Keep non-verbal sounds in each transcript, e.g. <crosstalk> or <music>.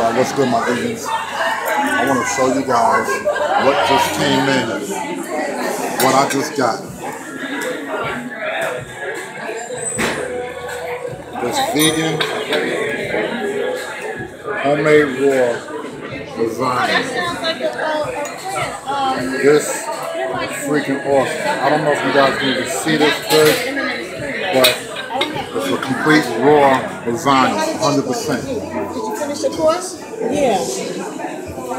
Alright, what's good my vegans? I want to show you guys what just came in. What I just got. This vegan homemade raw lasagna. This freaking awesome. I don't know if you guys need to see this good, but complete raw lasagna, 100%. Did you finish the course? Yeah.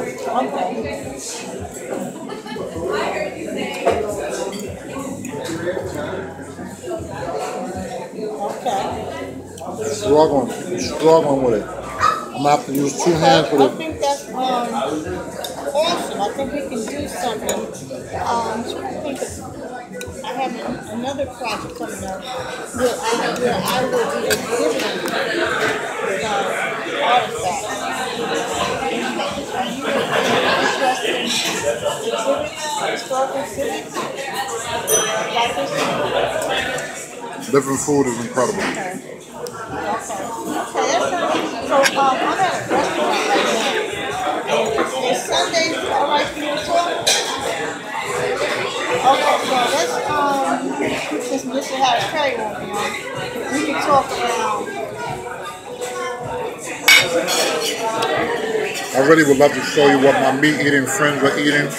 Okay. Okay. Struggling, struggling with it. I'm gonna have to use two hands I with it. think that's um awesome. I think we can do something. Another project coming up where I, where I will be exhibiting uh, artifacts. Are you interested in exhibits, historical exhibits? Like this? Different food is incredible. Okay. Okay. Okay, so, um, I'm at a restaurant right now. And is Sundays all I really would love to show you what my meat eating friends are eating,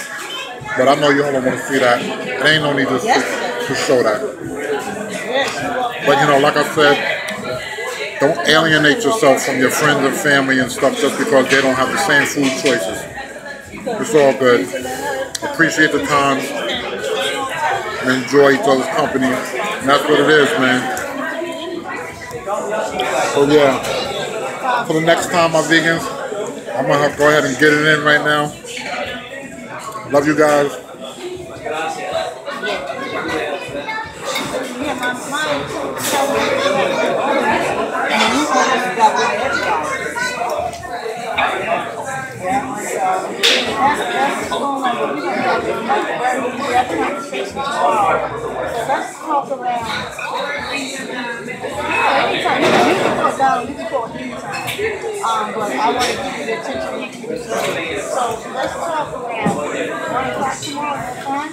but I know you all don't want to see that. It ain't no need to, to, show that. Yes, you are. But you know, like I said, don't alienate yourself from your friends and family and stuff just because they don't have the same food choices. It's all good. Appreciate the time and enjoy each other's company. And that's what it is, man. So yeah, for the next time, my vegans, I'm have to go ahead and get it in right now. Love you guys. Going let's talk around. You can, down, you can. Um, but I wanna give you the attention you give So let's talk around one o'clock tomorrow, that's fine?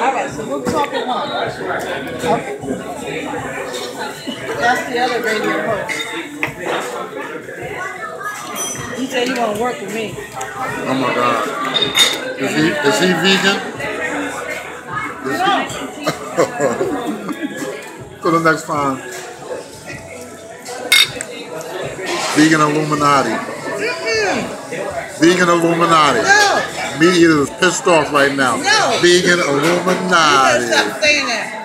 All right, so we'll talk at one. Okay. That's the other radio host. He said he wanna work with me. Oh my God. Is he is he vegan? Till <laughs> the next time. Vegan Illuminati. Vegan Illuminati. No, Meat eaters is pissed off right now. No. Vegan Illuminati. stop saying that.